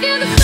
feel the